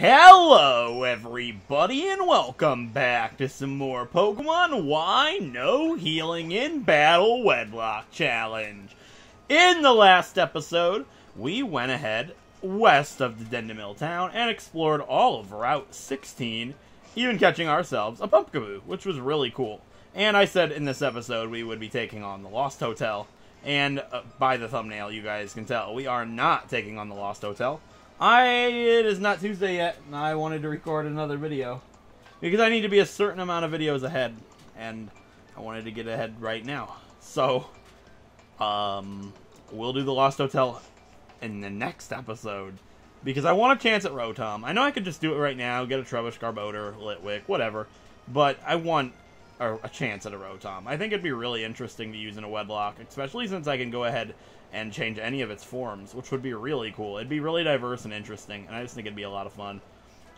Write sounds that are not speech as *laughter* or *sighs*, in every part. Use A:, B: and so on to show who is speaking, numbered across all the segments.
A: Hello, everybody, and welcome back to some more Pokemon Y No Healing in Battle Wedlocke Challenge. In the last episode, we went ahead west of the Dendemile town and explored all of Route 16, even catching ourselves a Pumpkaboo, which was really cool. And I said in this episode we would be taking on the Lost Hotel, and uh, by the thumbnail you guys can tell, we are not taking on the Lost Hotel. I it is not Tuesday yet, and I wanted to record another video because I need to be a certain amount of videos ahead, and I wanted to get ahead right now. So, um, we'll do the Lost Hotel in the next episode because I want a chance at Rotom. I know I could just do it right now, get a Trubbish, Garbodor, Litwick, whatever, but I want a, a chance at a Rotom. I think it'd be really interesting to use in a Wedlocke, especially since I can go ahead and change any of its forms, which would be really cool. It'd be really diverse and interesting, and I just think it'd be a lot of fun.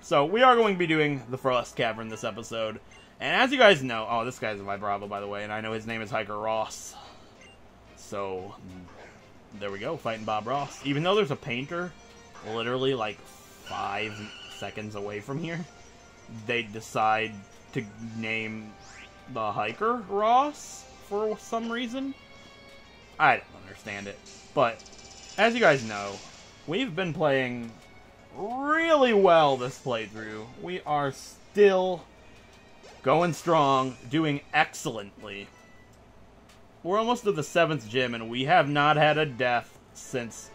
A: So, we are going to be doing the Frost Cavern this episode. And as you guys know, oh, this guy's a Vibrava, by the way, and I know his name is Hiker Ross. So, there we go, fighting Bob Ross. Even though there's a painter literally like five seconds away from here, they decide to name the hiker Ross for some reason. I don't understand it. But, as you guys know, we've been playing really well this playthrough. We are still going strong, doing excellently. We're almost to the seventh gym, and we have not had a death since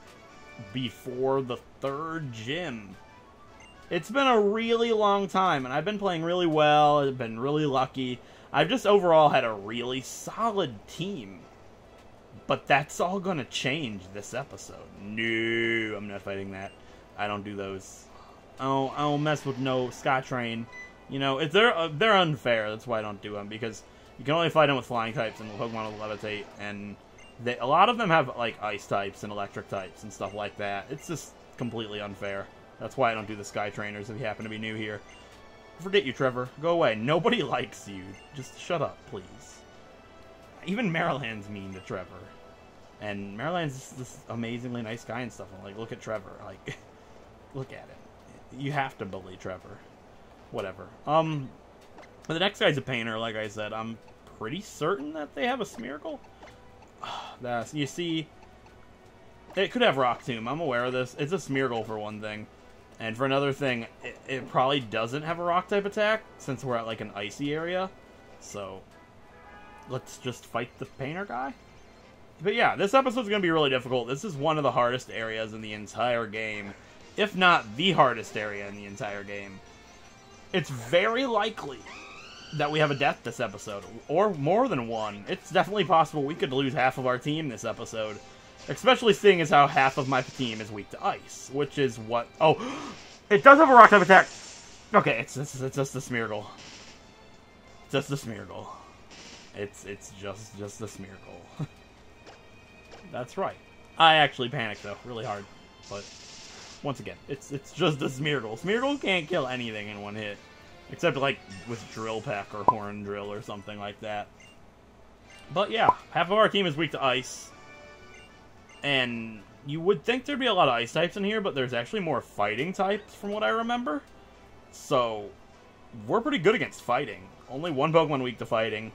A: before the third gym. It's been a really long time, and I've been playing really well. I've been really lucky. I've just overall had a really solid team. But that's all going to change this episode. No, I'm not fighting that. I don't do those. I don't, I don't mess with no Skytrain. You know, if they're uh, they're unfair. That's why I don't do them because you can only fight them with flying types and Pokemon will levitate, and they, a lot of them have like ice types and electric types and stuff like that. It's just completely unfair. That's why I don't do the Sky Trainers if you happen to be new here. Forget you, Trevor. Go away. Nobody *laughs* likes you. Just shut up, please. Even Marriland's mean to Trevor. And Marriland's this amazingly nice guy and stuff. I'm like, look at Trevor. Like, *laughs* look at him. You have to bully Trevor. Whatever. Um, the next guy's a painter, like I said. I'm pretty certain that they have a Smeargle. *sighs* That's, you see, it could have Rock Tomb. I'm aware of this. It's a Smeargle for one thing. And for another thing, it, it probably doesn't have a rock type attack since we're at like an icy area. So, let's just fight the painter guy. But yeah, this episode's going to be really difficult. This is one of the hardest areas in the entire game, if not the hardest area in the entire game. It's very likely that we have a death this episode, or more than one. It's definitely possible we could lose half of our team this episode. Especially seeing as how half of my team is weak to ice, which is what... Oh, *gasps* it does have a rock type attack! Okay, it's, it's, it's just the Smeargle. It's Just the Smeargle. It's, it's just, just the Smeargle. *laughs* That's right. I actually panicked, though, really hard. But, once again, it's, it's just the Smeargle. Smeargle can't kill anything in one hit. Except, like, with Drill Peck or Horn Drill or something like that. But, yeah, half of our team is weak to ice. And you would think there'd be a lot of ice types in here, but there's actually more fighting types from what I remember. So, we're pretty good against fighting. Only one Pokemon weak to fighting.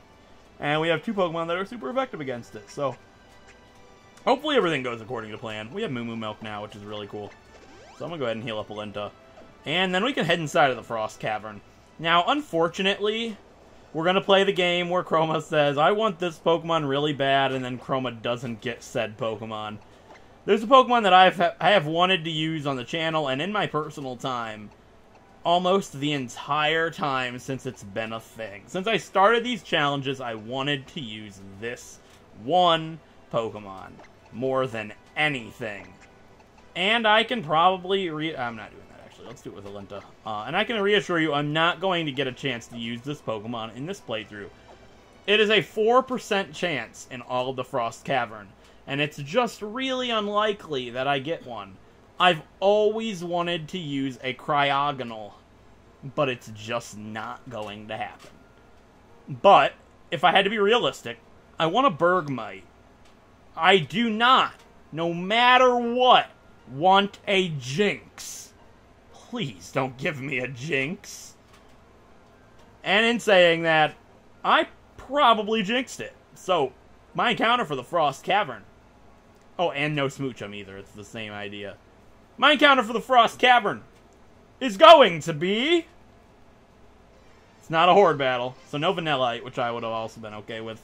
A: And we have two Pokemon that are super effective against it, so... Hopefully everything goes according to plan. We have Moo Moo Milk now, which is really cool. So I'm gonna go ahead and heal up Alinta. And then we can head inside of the Frost Cavern. Now, unfortunately, we're to play the game where Kroma says, I want this Pokemon really bad, and then Kroma doesn't get said Pokemon. There's a Pokemon that I've I have wanted to use on the channel and in my personal time almost the entire time since it's been a thing. Since I started these challenges, I wanted to use this one Pokemon more than anything. And I can probably re- I'm not doing that actually. Let's do it with Alinta. Uh, and I can reassure you, I'm not going to get a chance to use this Pokemon in this playthrough. It is a 4% chance in all of the Frost Cavern, and it's just really unlikely that I get one. I've always wanted to use a Cryogonal, but it's just not going to happen. But, if I had to be realistic, I want a Bergmite. I do not, no matter what, want a Jynx. Please don't give me a jinx. And in saying that, I probably jinxed it. So, my encounter for the Frost Cavern. Oh, and no Smoochum either. It's the same idea. My encounter for the Frost Cavern is going to be... It's not a Horde battle, so no Vanillite, which I would have also been okay with.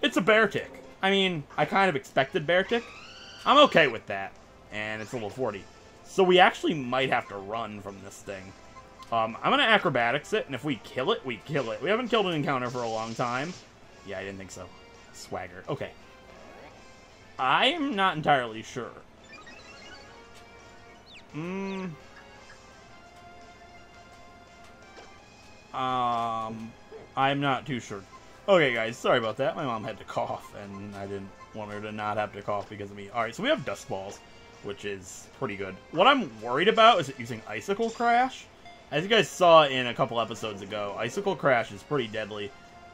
A: It's a Beartic. I mean, I kind of expected Beartic. I'm okay with that. And it's level 40. So we actually might have to run from this thing. Um, I'm going to acrobatics it, and if we kill it, we kill it. We haven't killed an encounter for a long time. Yeah, I didn't think so. Swagger. Okay. I'm not entirely sure. Hmm. Um, I'm not too sure. Okay, guys, sorry about that. My mom had to cough, and I didn't want her to not have to cough because of me. Alright, so we have Dusk Balls, which is pretty good. What I'm worried about is using Icicle Crash. As you guys saw in a couple episodes ago, Icicle Crash is pretty deadly.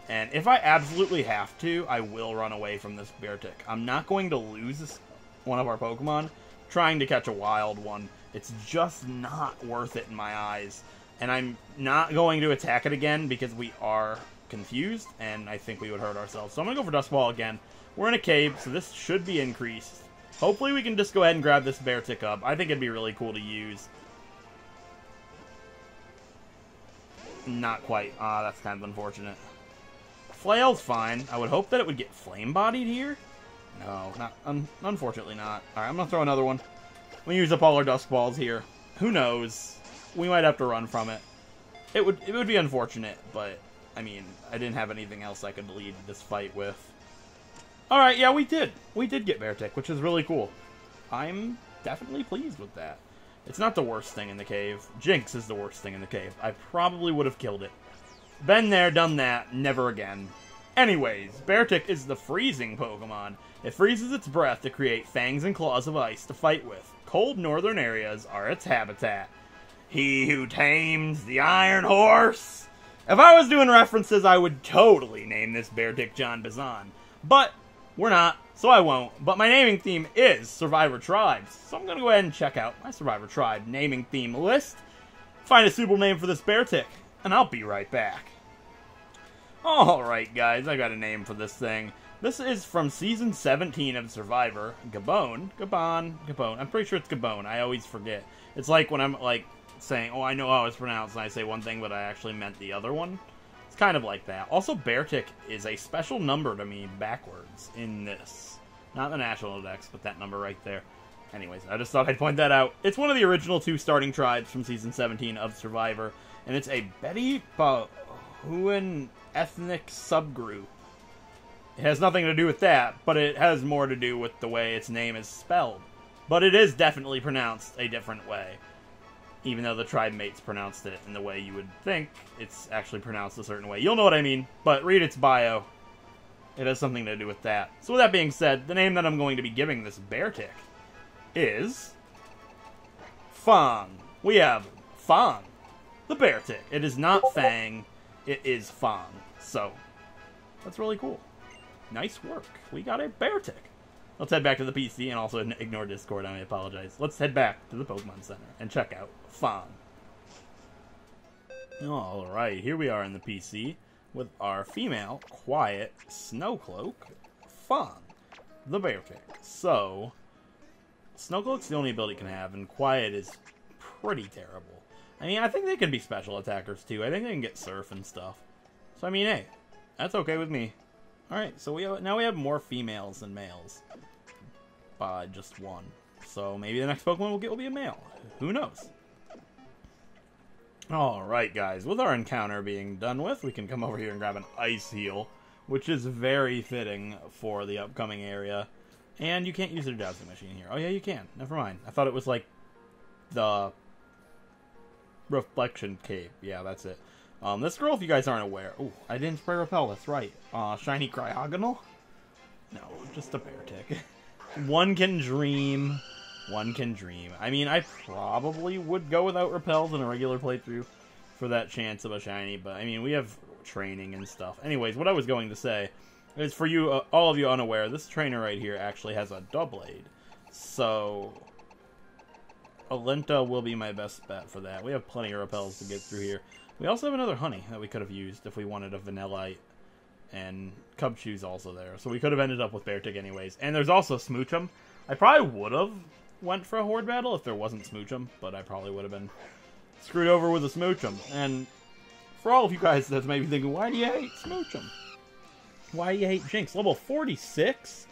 A: And if I absolutely have to, I will run away from this Beartic. I'm not going to lose one of our Pokemon trying to catch a wild one. It's just not worth it in my eyes. And I'm not going to attack it again because we are confused, and I think we would hurt ourselves. So I'm going to go for Dusk Ball again. We're in a cave, so this should be increased. Hopefully we can just go ahead and grab this Beartic up. I think it'd be really cool to use. Not quite. Ah, that's kind of unfortunate. Flail's fine. I would hope that it would get flame-bodied here. No, not un unfortunately not. Alright, I'm going to throw another one. We use up all our Dusk Balls here. Who knows? We might have to run from it. It would it would be unfortunate, but I mean, I didn't have anything else I could lead this fight with. Alright, yeah, we did. We did get Beartic, which is really cool. I'm definitely pleased with that. It's not the worst thing in the cave. Jynx is the worst thing in the cave. I probably would have killed it. Been there, done that, never again. Anyways, Beartic is the freezing Pokemon. It freezes its breath to create fangs and claws of ice to fight with. Cold northern areas are its habitat. He who tames the Iron Horse. If I was doing references, I would totally name this bear Dick John Bazan. But we're not, so I won't. But my naming theme is Survivor Tribes. So I'm going to go ahead and check out my Survivor Tribe naming theme list, find a suitable name for this Beartic, and I'll be right back. Alright guys, I got a name for this thing. This is from season 17 of Survivor. Gabon. Gabon. Gabon. I'm pretty sure it's Gabon. I always forget. It's like when I'm like saying, oh, I know how it's pronounced, and I say one thing, but I actually meant the other one. It's kind of like that. Also, Beartic is a special number to me backwards in this. Not the National Dex, but that number right there. Anyways, I just thought I'd point that out. It's one of the original two starting tribes from Season 17 of Survivor, and it's a Betty Bahuan ethnic subgroup. It has nothing to do with that, but it has more to do with the way its name is spelled. But it is definitely pronounced a different way even though the tribe mates pronounced it in the way you would think, it's actually pronounced a certain way. You'll know what I mean, but read its bio. It has something to do with that. So with that being said, the name that I'm going to be giving this Beartic is... Fang. We have Fang, the Beartic. It is not Fang, it is Fang. So, that's really cool. Nice work. We got a Beartic. Let's head back to the PC and also ignore Discord. I apologize. Let's head back to the Pokemon Center and check out Fawn. Alright, here we are in the PC with our female, quiet, Snowcloak, Fawn, the Beartic. So, Snowcloak's the only ability it can have, and Quiet is pretty terrible. I mean, I think they can be special attackers too. I think they can get Surf and stuff. So, I mean, hey, that's okay with me. Alright, so we have, now we have more females than males by just one. So maybe the next Pokemon we'll get will be a male. Who knows? Alright, guys. With our encounter being done with, we can come over here and grab an Ice Heal, which is very fitting for the upcoming area. And you can't use the dowsing machine here. Oh, yeah, you can. Never mind. I thought it was like the reflection cape. Yeah, that's it. Um, this girl, if you guys aren't aware... Oh, I didn't spray repel. That's right. Uh, shiny Cryogonal? No, just a Beartic. *laughs* one can dream. One can dream. I mean, I probably would go without repels in a regular playthrough for that chance of a shiny, but I mean, we have training and stuff. Anyways, what I was going to say is for you, uh, all of you unaware, this trainer right here actually has a Doublade. So, Alinta will be my best bet for that. We have plenty of repels to get through here. We also have another honey that we could have used if we wanted a Vanillite. And Cub Cubchoo's also there. So we could have ended up with Beartic anyways. And there's also Smoochum. I probably would have went for a Horde battle if there wasn't Smoochum, but I probably would have been screwed over with a Smoochum. And for all of you guys that's maybe thinking, why do you hate Smoochum? Why do you hate Jynx? Level 46?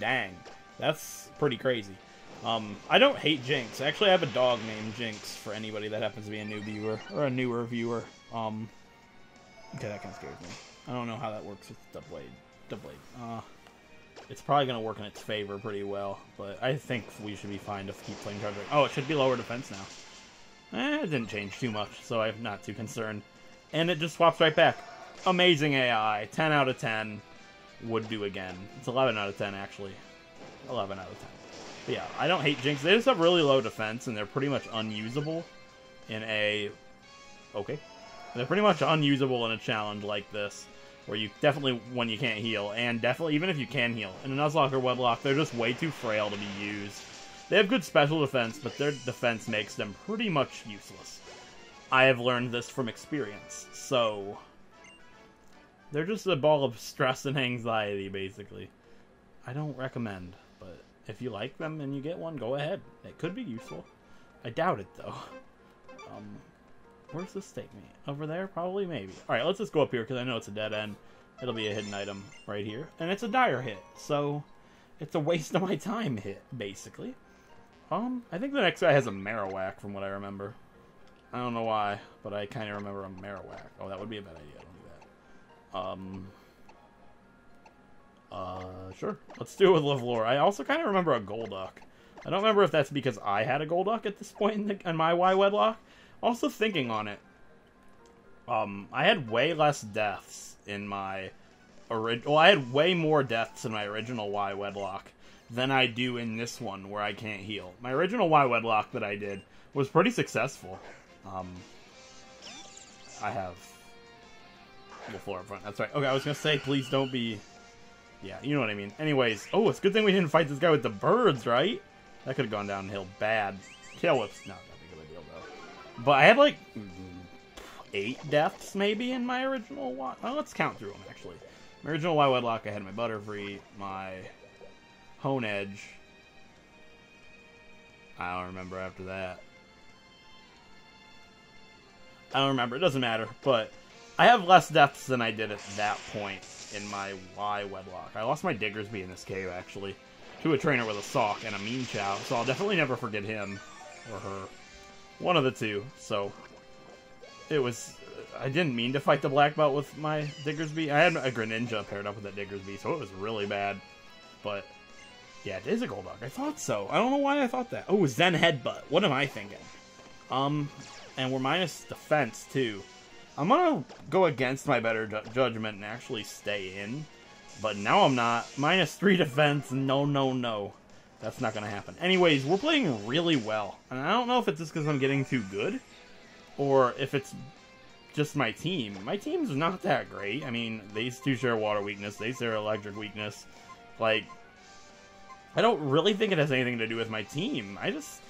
A: Dang. That's pretty crazy. Um, I don't hate Jynx. Actually, I have a dog named Jinx for anybody that happens to be a new viewer or a newer viewer. Um, okay, that kind of scares me. I don't know how that works with the blade. The blade. Uh, it's probably going to work in its favor pretty well, but I think we should be fine to keep playing Charger. Oh, it should be lower defense now. Eh, it didn't change too much, so I'm not too concerned. And it just swaps right back. Amazing AI. 10 out of 10. Would do again. It's 11 out of 10, actually. 11 out of 10. But yeah, I don't hate Jynx. They just have really low defense, and they're pretty much unusable in a... Okay. They're pretty much unusable in a challenge like this, where you definitely, when you can't heal, and definitely, even if you can heal. In a Nuzlocke or Wedlocke, they're just way too frail to be used. They have good special defense, but their defense makes them pretty much useless. I have learned this from experience, so... They're just a ball of stress and anxiety, basically. I don't recommend, if you like them and you get one, go ahead. It could be useful. I doubt it, though. Um, where's this take me? Over there? Probably, maybe. Alright, let's just go up here, because I know it's a dead end. It'll be a hidden item right here. And it's a dire hit, so it's a waste of my time hit, basically. Um, I think the next guy has a Marowak, from what I remember. I don't know why, but I kind of remember a Marowak. Oh, that would be a bad idea. Don't do that. Um... Uh, sure. Let's do it with LaFleur. I also kind of remember a Golduck. I don't remember if that's because I had a Golduck at this point in, the, in my Y wedlocke. Also thinking on it, um, I had way less deaths in my original. Well, I had way more deaths in my original Y wedlocke than I do in this one where I can't heal. My original Y wedlocke that I did was pretty successful. Um, I have LaFleur up front. That's right. Okay, I was gonna say, please don't be yeah, you know what I mean. Anyways, oh, it's a good thing we didn't fight this guy with the birds, right? That could have gone downhill bad. Whip's not that big of a deal, though. But I had, like, eight deaths, maybe, in my original Y... Well, let's count through them, actually. My original Y Wedlocke, I had my Butterfree, my Honedge. I don't remember after that. I don't remember. It doesn't matter. But I have less deaths than I did at that point in my Y Wedlocke. I lost my Diggersby in this cave, actually, to a trainer with a Sawk and a Mienshao, so I'll definitely never forget him or her. One of the two, so it was... I didn't mean to fight the black belt with my Diggersby. I had a Greninja paired up with that Diggersby, so it was really bad. But, yeah, it is a Golduck. I thought so. I don't know why I thought that. Oh, Zen Headbutt. What am I thinking? Um, and we're minus defense, too. I'm gonna go against my better ju judgment and actually stay in. But now I'm not. Minus three defense. No, no, no. That's not gonna happen. Anyways, we're playing really well. And I don't know if it's just because I'm getting too good. Or if it's just my team. My team's not that great. I mean, these two share water weakness. They share electric weakness. Like, I don't really think it has anything to do with my team. I just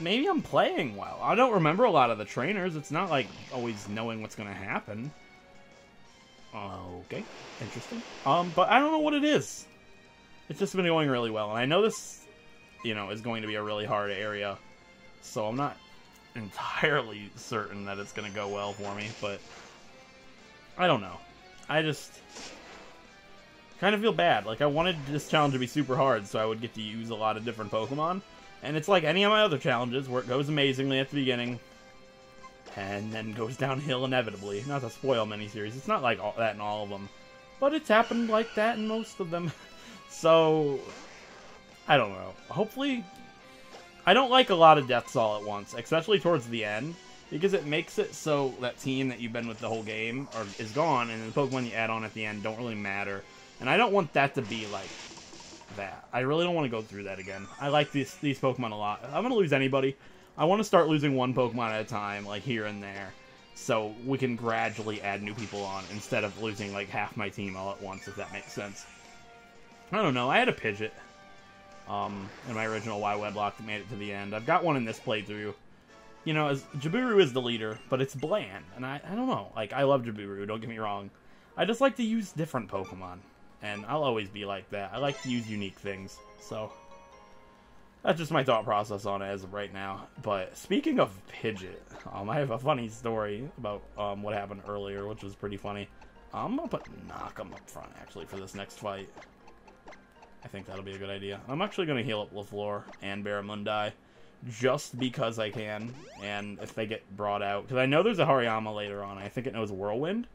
A: maybe I'm playing well. I don't remember a lot of the trainers. It's not like always knowing what's going to happen. Okay, interesting. Um, but I don't know what it is. It's just been going really well, and I know this, you know, is going to be a really hard area, so I'm not *laughs* entirely certain that it's going to go well for me, but I don't know. I just kind of feel bad. Like, I wanted this challenge to be super hard, so I would get to use a lot of different Pokemon, and it's like any of my other challenges where it goes amazingly at the beginning and then goes *laughs* downhill inevitably. Not to spoil miniseries, it's not like all, that in all of them. But it's happened like that in most of them. *laughs* so, I don't know. Hopefully, I don't like a lot of deaths all at once, especially towards the end, because it makes it so that team that you've been with the whole game are, is gone, and the Pokemon you add on at the end don't really matter. And I don't want that to be like that. I really don't want to go through that again. I like these these Pokemon a lot. I'm gonna lose anybody. I want to start losing one Pokemon at a time, like here and there, so we can gradually add new people on instead of losing like half my team all at once, if that makes sense. I don't know. I had a Pidgeot. um, in my original Y Wedlocke that made it to the end. I've got one in this playthrough. You know, as Jaburu is the leader, but it's bland, and I, I don't know. Like, I love Jaburu, don't get me wrong. I just like to use different Pokemon, and I'll always be like that. I like to use unique things, so that's just my thought process on it as of right now. But speaking of Pidgeot, um, I have a funny story about um, what happened earlier, which was pretty funny. I'm gonna put Knockem up front actually for this next fight. I think that'll be a good idea. I'm actually gonna heal up LaFleur and Barramundi just because I can, and if they get brought out, because I know there's a Hariyama later on. I think it knows Whirlwind.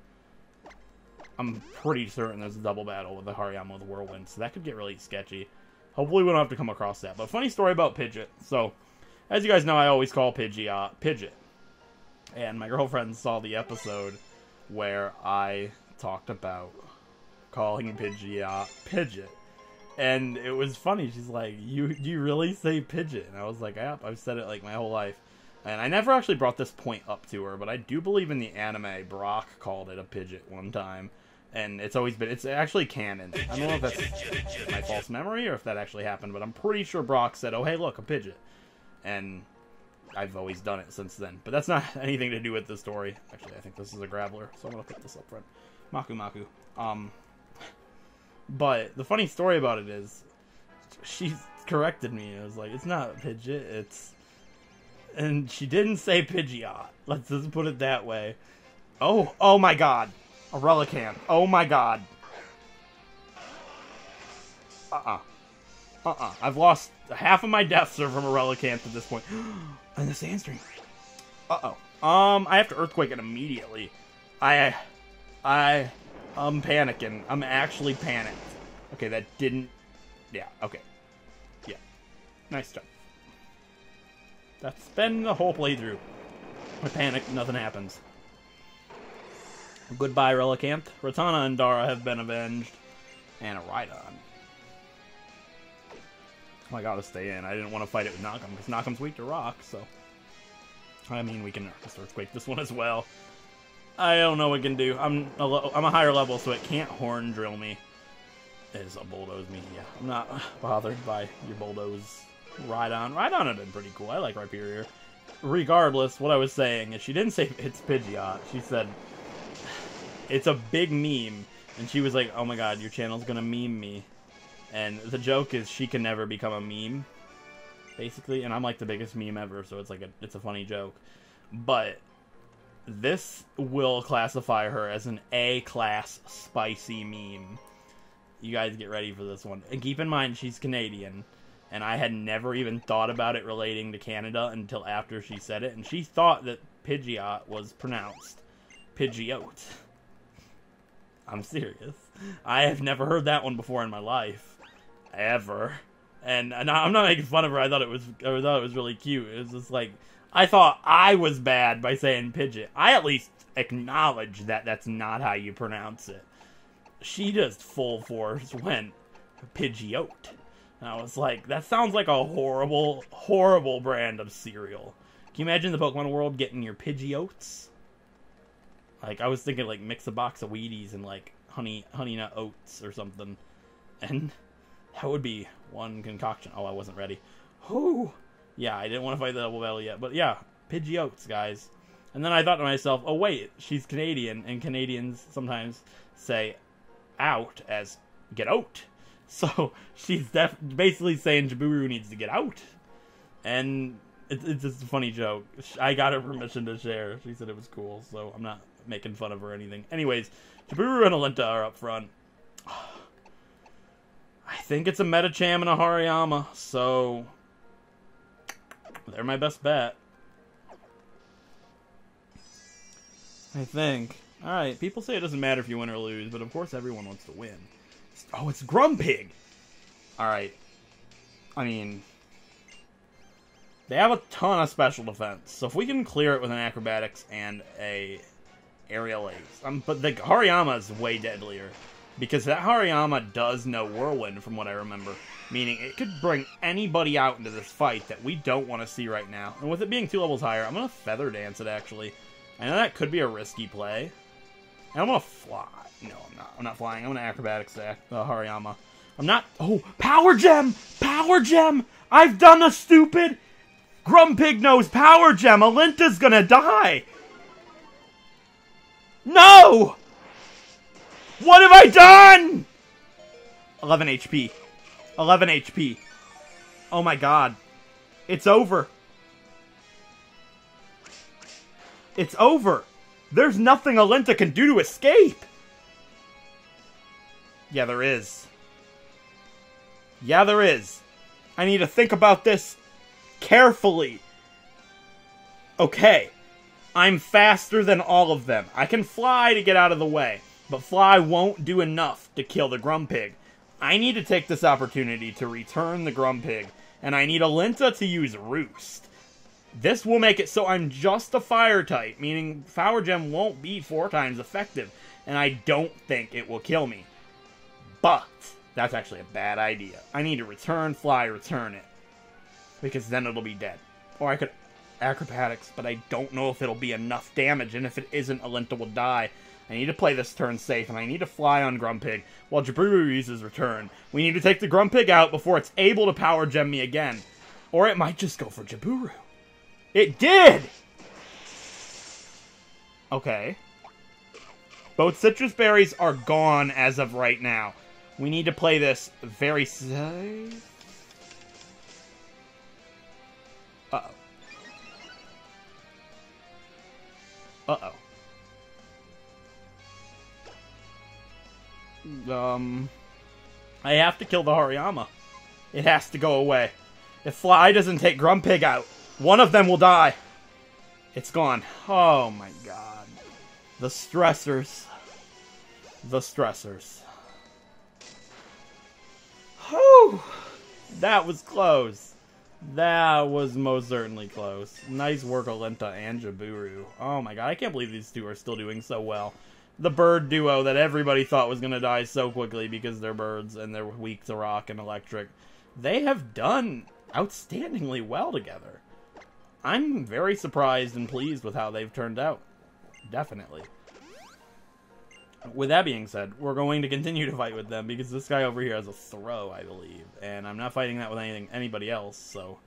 A: I'm pretty certain there's a double battle with the Hariyama with the Whirlwind, so that could get really sketchy. Hopefully we don't have to come across that. But funny story about Pidgeot. So, as you guys know, I always call Pidgey uh. And my girlfriend saw the episode where I talked about calling Pidgey uh. And it was funny. She's like, "You you really say Pidgeot?" And I was like, "Yep, I've said it like my whole life." And I never actually brought this point up to her, but I do believe in the anime Brock called it a Pidgeot one time and it's always been it's actually canon. I don't know if that's my false memory or if that actually happened, but I'm pretty sure Brock said, "Oh hey, look, a Pidgeot," and I've always done it since then. But that's not *laughs* anything to do with the story. Actually, I think this is a Graveler, so I'm gonna put this up front. Maku Maku. Um, but the funny story about it is, she corrected me. It was like, it's not Pidgeot, it's, and she didn't say Pidgeot. Let's just put it that way. Oh, oh my God. A Relicanth. Oh my god. Uh-uh. Uh-uh. I've lost half of my deaths are from a at this point. *gasps* and the Sandstream. Uh-oh. Um, I have to Earthquake it immediately. I... I... I'm panicking. I'm actually panicked. Okay, that didn't... Yeah, okay. Yeah. Nice job. That's been the whole playthrough. I panic, nothing happens. Goodbye, Relicanth. Ratana and Dara have been avenged. And a Rhydon. Oh, I gotta stay in. I didn't want to fight it with Knockem, because Knockem's weak to rock, so... I mean, we can just Earthquake this one as well. I don't know what it can do. I'm a, I'm a higher level, so it can't Horn Drill me. Is a Bulldoze me, yeah. I'm not bothered by your Bulldoze Rhydon. Rhydon had been pretty cool. I like Rhyperior. Regardless, what I was saying is she didn't say it's Pidgeot. She said it's a big meme. And she was like, oh my god, your channel's gonna meme me. And the joke is she can never become a meme, basically. And I'm like the biggest meme ever, so it's like a, it's a funny joke. But this will classify her as an A-class spicy meme. You guys get ready for this one. And keep in mind, she's Canadian. And I had never even thought about it relating to Canada until after she said it. And she thought that Pidgeot was pronounced Pidgeot. I'm serious. I have never heard that one before in my life, ever. And, and I'm not making fun of her. I thought it was I thought it was really cute. It was just like I thought I was bad by saying Pidgeot. I at least acknowledge that that's not how you pronounce it. She just full force went Pidgeot. And I was like, that sounds like a horrible, horrible brand of cereal. Can you imagine the Pokemon world getting your Pidgeots? Like I was thinking like mix a box of Wheaties and like honey honey nut oats or something. And *laughs* that would be one concoction. Oh, I wasn't ready. Whoo! Yeah, I didn't want to fight the double battle yet. But yeah, Pidgey Oats, guys. And then I thought to myself, oh wait, she's Canadian, and Canadians sometimes say out as get out. *laughs* So she's def- basically saying Jaburu needs to get out. And it's, it's just a funny joke. I got her permission to share. She said it was cool, so I'm not making fun of her or anything. Anyways, Jaburu and Alinta are up front. *sighs* I think it's a Medicham and a Hariyama, so they're my best bet. I think. Alright, people say it doesn't matter if you win or lose, but of course everyone wants to win. Oh, it's Grumpig! Alright. I mean, they have a ton of special defense, so if we can clear it with an acrobatics and a aerial ace. Um, but the Hariyama is way deadlier. Because that Hariyama does know Whirlwind, from what I remember. Meaning, it could bring anybody out into this fight that we don't want to see right now. And with it being two levels higher, I'm going to Feather Dance it, actually. I know that could be a risky play. And I'm going to fly. No, I'm not. I'm not flying. I'm going to Acrobatics the uh, Hariyama. I'm not. Oh, Power Gem! Power Gem! I've done a stupid. Grumpig knows Power Gem. Alinta's gonna die. No! What have I done? 11 HP. 11 HP. Oh my god. It's over. It's over. There's nothing Alinta can do to escape. Yeah, there is. Yeah, there is. I need to think about this carefully. Okay. I'm faster than all of them. I can fly to get out of the way, but fly won't do enough to kill the Grumpig. I need to take this opportunity to return the Grumpig, and I need Alinta to use Roost. This will make it so I'm just a fire type, meaning Power Gem won't be four times effective, and I don't think it will kill me. But, that's actually a bad idea. I need to return fly, return it. Because then it'll be dead. Or I could acrobatics, but I don't know if it'll be enough damage, and if it isn't, Alinta will die. I need to play this turn safe, and I need to fly on Grumpig while Jaburu uses return. We need to take the Grumpig out before it's able to power gem me again. Or it might just go for Jaburu. It did! Okay. Both Sitrus berries are gone as of right now. We need to play this very safe. Uh-oh. Um... I have to kill the Hariyama. It has to go away. If Fly doesn't take Grumpig out, one of them will die. It's gone. Oh my god. The stressors. The stressors. Whew! That was close. That was most certainly close. Nice work, Alinta and Jaburu. Oh my god, I can't believe these two are still doing so well. The bird duo that everybody thought was going to die so quickly because they're birds and they're weak to rock and electric. They have done outstandingly well together. I'm very surprised and pleased with how they've turned out. Definitely. With that being said, we're going to continue to fight with them because this guy over here has a Throh, I believe. And I'm not fighting that with anything anybody else, so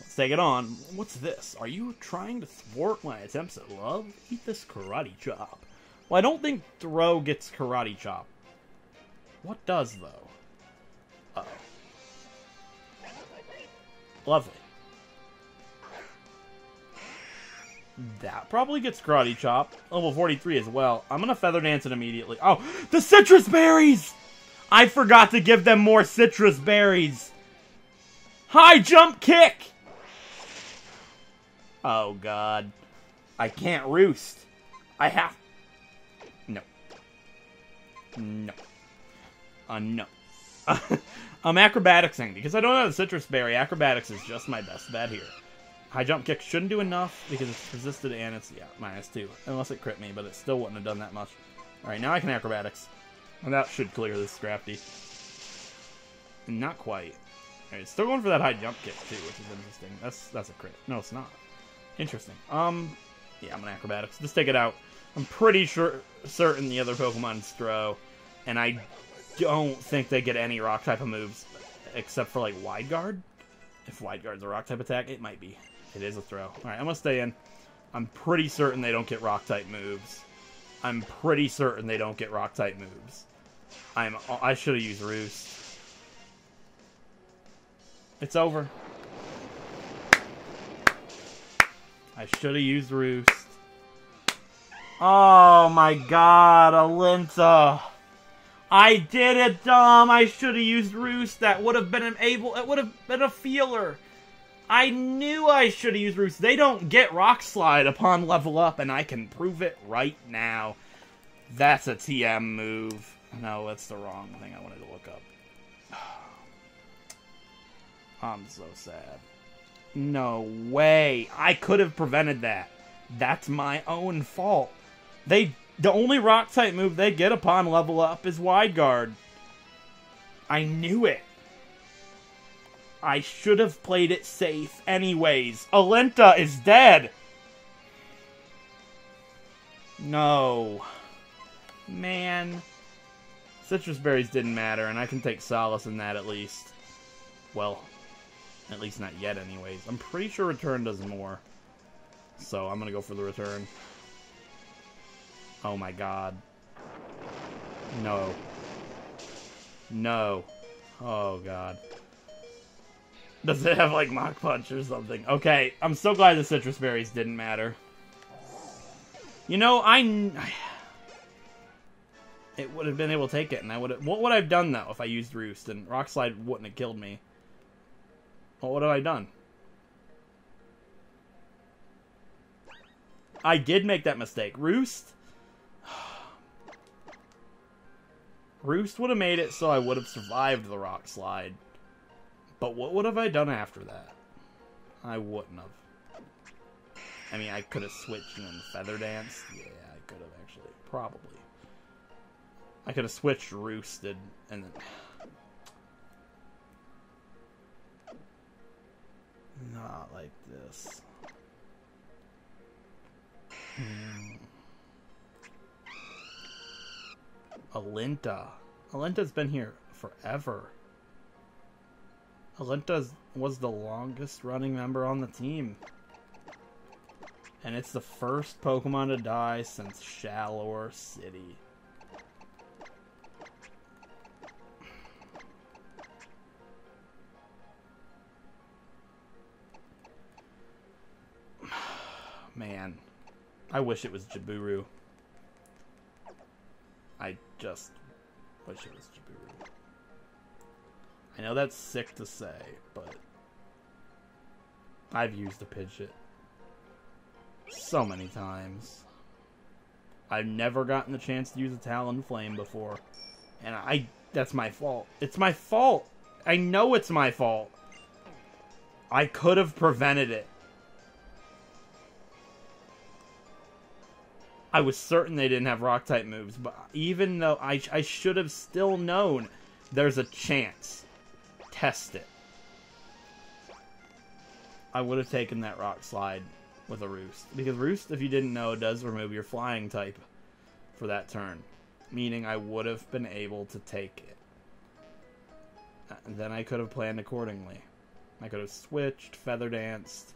A: let's take it on. What's this? Are you trying to thwart my attempts at love? Eat this karate chop. Well, I don't think Throh gets karate chop. What does, though? Uh oh Lovely. That probably gets Karate Chop. Level 43 as well. I'm gonna Feather Dance it immediately. Oh, the Sitrus Berries! I forgot to give them more Sitrus Berries. High Jump Kick! Oh, God. I can't roost. I have... No. No. Uh, no. *laughs* I'm acrobaticsing because I don't have the Sitrus Berry. Acrobatics is just my best bet here. High jump kick shouldn't do enough because it's resisted and it's, yeah, minus two. Unless it crit me, but it still wouldn't have done that much. Alright, now I can acrobatics. And that should clear this Scrafty. Not quite. Alright, still going for that high jump kick too, which is interesting. That's that's a crit. No, it's not. Interesting. Um, yeah, I'm gonna acrobatics. Just take it out. I'm pretty sure certain the other Pokemon's Throh, and I don't think they get any rock type of moves except for like wide guard. If wide guard's a rock type attack, it might be. It is a Throh. Alright, I'm gonna stay in. I'm pretty certain they don't get rock type moves. I'm pretty certain they don't get rock type moves. I'm I should have used Roost. It's over. I should have used Roost. Oh my god, Alinta. I did it, Dom. I should have used Roost. That would have been an able. It would have been a feeler. I knew I should have used Roost. They don't get Rock Slide upon level up, and I can prove it right now. That's a TM move. No, that's the wrong thing I wanted to look up. *sighs* I'm so sad. No way. I could have prevented that. That's my own fault. They the only rock type move they get upon level up is wide guard. I knew it. I should have played it safe anyways. Alinta is dead. No. Man. Sitrus berries didn't matter, and I can take solace in that at least. Well, at least not yet anyways. I'm pretty sure return does more. So I'm gonna go for the return. Oh my god. No. No. Oh god. Does it have like Mach Punch or something? Okay, I'm so glad the Sitrus berries didn't matter. You know, I, *sighs* it would have been able to take it, and I would have. What would I have done though if I used Roost and Rock Slide wouldn't have killed me? What would have I done? I did make that mistake. Roost. *sighs* Roost would have made it so I would have survived the rock slide. But what would have I done after that? I wouldn't have. I mean, I could have switched and Feather Dance. Yeah, I could have actually. Probably. I could have switched Roosted and then... Not like this. Hmm. Alinta. Alinta's been here forever. Alinta was the longest running member on the team. And it's the first Pokemon to die since Shalour City. *sighs* Man, I wish it was Jaburu. I just wish it was Jaburu. I know that's sick to say, but I've used a Pidgeot so many times. I've never gotten the chance to use a Talonflame before. And I that's my fault. It's my fault. I know it's my fault. I could have prevented it. I was certain they didn't have rock type moves, but even though I, I should have still known there's a chance. Test it. I would have taken that rock slide with a roost. Because roost, if you didn't know, does remove your flying type for that turn. Meaning I would have been able to take it. And then I could have planned accordingly. I could have switched, feather danced.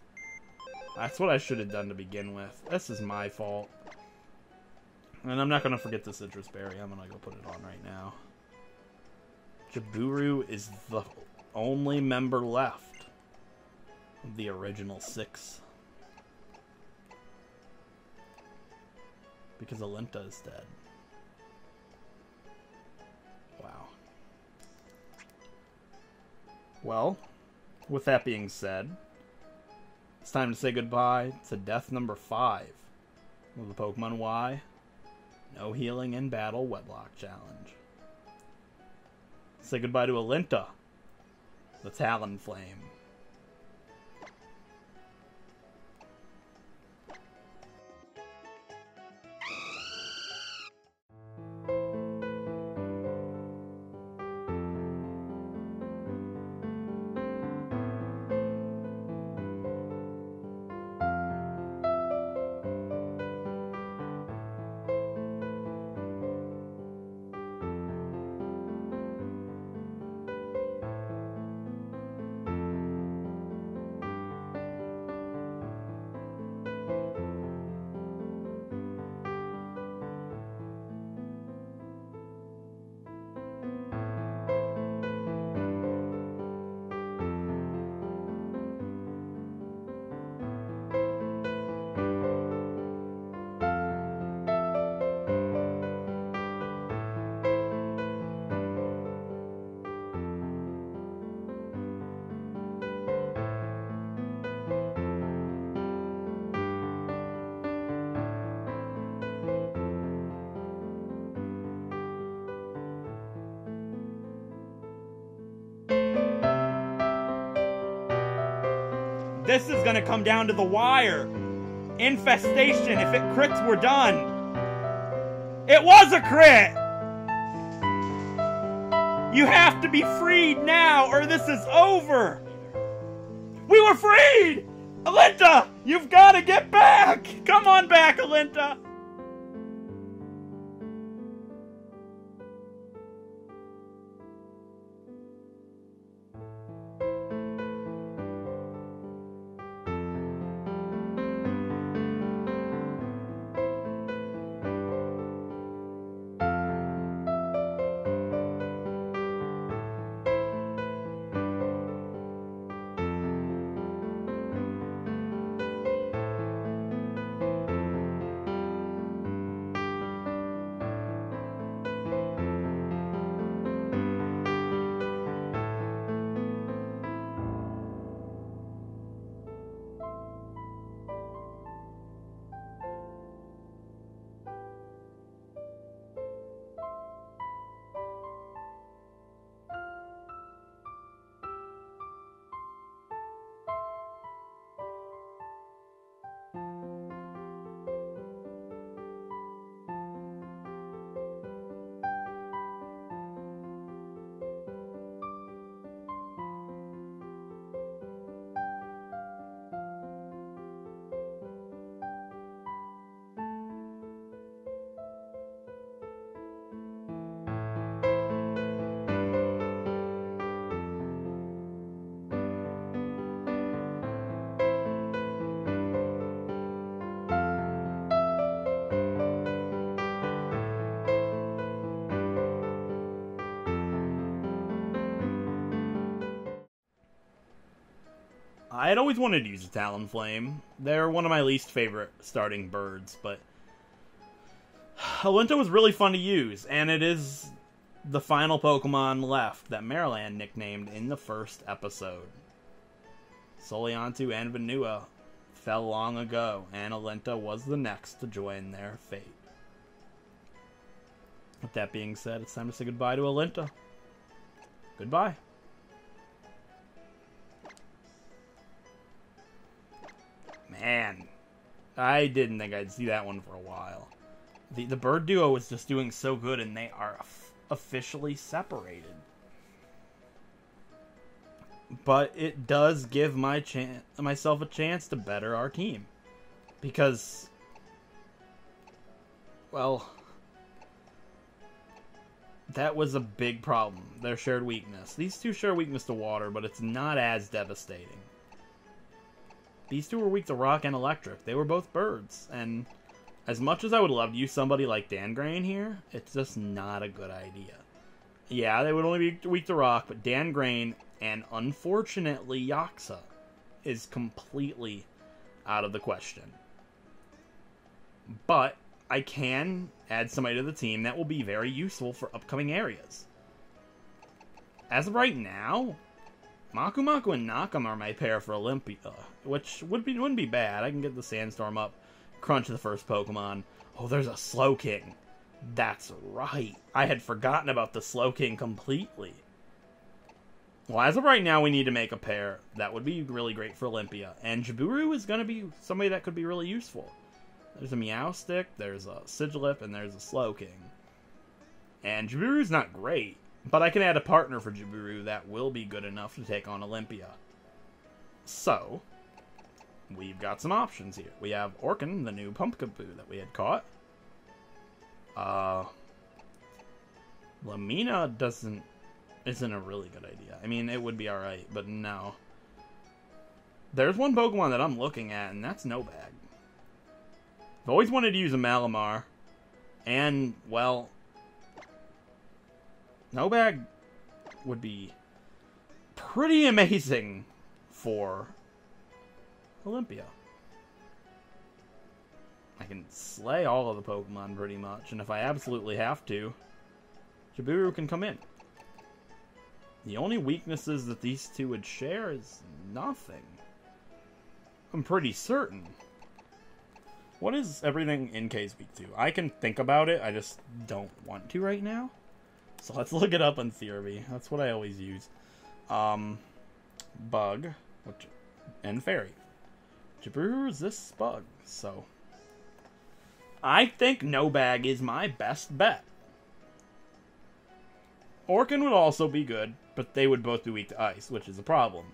A: That's what I should have done to begin with. This is my fault. And I'm not going to forget the Sitrus berry. I'm going to go put it on right now. Jaburu is the only member left of the original six. Because Alinta is dead. Wow. Well, with that being said, it's time to say goodbye to death number five of the Pokemon Y no healing in battle wedlocke challenge. Say goodbye to Alinta, the Talonflame. This is gonna come down to the wire. Infestation, if it crits, we're done. It was a crit! You have to be freed now, or this is over! We were freed! Alinta, you've got to get back! Come on back, Alinta! I had always wanted to use a Talonflame. They're one of my least favorite starting birds, but Alinta was really fun to use, and it is the final Pokemon left that Marriland nicknamed in the first episode. Soliantu and Vanua fell long ago, and Alinta was the next to join their fate. With that being said, it's time to say goodbye to Alinta. Goodbye. Man, I didn't think I'd see that one for a while. The, the bird duo is just doing so good, and they are officially separated. But it does give my chance, myself a chance to better our team. Because, well, that was a big problem. Their shared weakness. These two share weakness to water, but it's not as devastating. These two were weak to rock and electric. They were both birds, and as much as I would love to use somebody like Dan Dangrain here, it's just not a good idea. Yeah, they would only be weak to rock, but Dan Dangrain and unfortunately Yaksa is completely out of the question. But I can add somebody to the team that will be very useful for upcoming areas. As of right now, Maku Maku and Nakam are my pair for Olympia, which would be wouldn't be bad. I can get the Sandstorm up, crunch the first Pokemon. Oh, there's a Slowking. That's right. I had forgotten about the Slowking completely. Well, as of right now, we need to make a pair. That would be really great for Olympia. And Jaburu is going to be somebody that could be really useful. There's a Meowstic, there's a Sigilyph, and there's a Slowking. And Jaburu's not great, but I can add a partner for Jaburu that will be good enough to take on Olympia. So, we've got some options here. We have Orkin, the new Pumpkaboo that we had caught. Uh, Lamina doesn't isn't a really good idea. I mean, it would be alright, but no. There's one Pokemon that I'm looking at, and that's No Bag. I've always wanted to use a Malamar. And, well, No Bag would be pretty amazing for Olympia. I can slay all of the Pokemon pretty much, and if I absolutely have to, Jaburu can come in. The only weaknesses that these two would share is nothing. I'm pretty certain. What is everything Inkay's weak to? I can think about it, I just don't want to right now. So let's look it up on Theory. That's what I always use. Um, bug, which, and fairy. Jaburu resists bug, so I think No Bag is my best bet. Orkin would also be good, but they would both be weak to ice, which is a problem.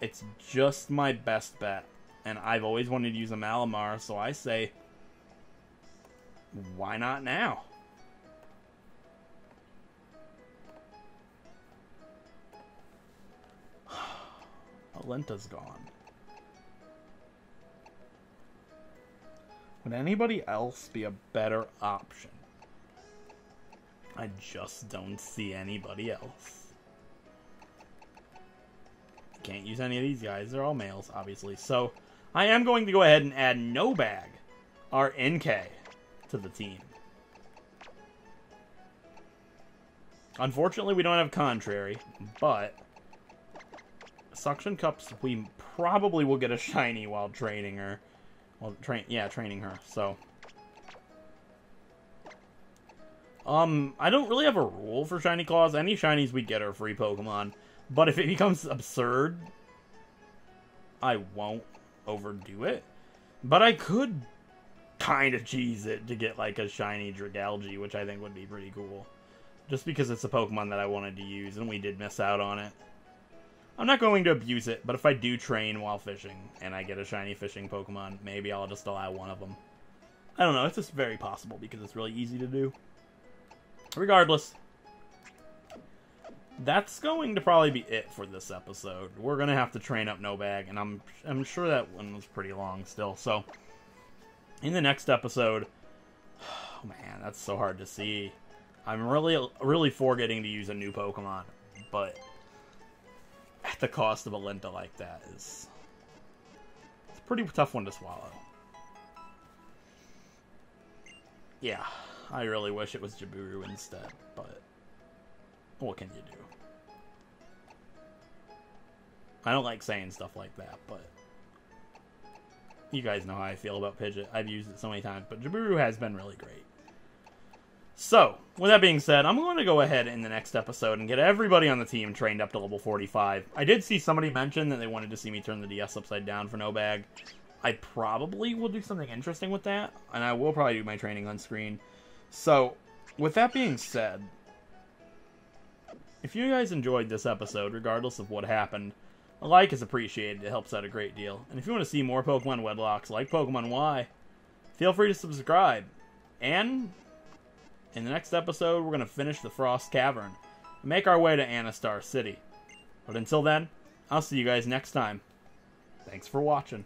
A: It's just my best bet, and I've always wanted to use a Malamar, so I say, why not now? Alinta's gone. Would anybody else be a better option? I just don't see anybody else. Can't use any of these guys. They're all males, obviously. So, I am going to go ahead and add No Bag, our Inkay, to the team. Unfortunately, we don't have Contrary, but Suction Cups, we probably will get a shiny while training her. Well, train, yeah, training her, so. Um, I don't really have a rule for Shiny Clause. Any Shinies we get are free Pokemon. But if it *laughs* becomes absurd, I won't overdo it. But I could kind of cheese it to get, like, a Shiny Dragalge, which I think would be pretty cool. Just because it's a Pokemon that I wanted to use, and we did miss out on it. I'm not going to abuse it, but if I do train while fishing and I get a shiny fishing Pokemon, maybe I'll just allow one of them. I don't know, it's just very possible because it's really easy to do. Regardless, that's going to probably be it for this episode. We're going to have to train up No Bag, and I'm, I'm sure that one was pretty long still. So, in the next episode, *sighs* oh man, that's so hard to see. I'm really, really forgetting to use a new Pokemon, but the cost of Alinta like that is it's a pretty tough one to swallow. Yeah, I really wish it was Jaburu instead, but what can you do? I don't like saying stuff like that, but you guys know how I feel about Pidgeot. I've used it so many times, but Jaburu has been really great. So, with that being said, I'm going to go ahead in the next episode and get everybody on the team trained up to level 45. I did see somebody mention that they wanted to see me turn the DS upside down for no bag. I probably will do something interesting with that, and I will probably do my training on screen. So, with that being said, if you guys enjoyed this episode, regardless of what happened, a like is appreciated. It helps out a great deal. And if you want to see more Pokemon Wedlockes like Pokemon Y, feel free to subscribe. And in the next episode, we're going to finish the Frost Cavern and make our way to Anistar City. But until then, I'll see you guys next time. Thanks for watching.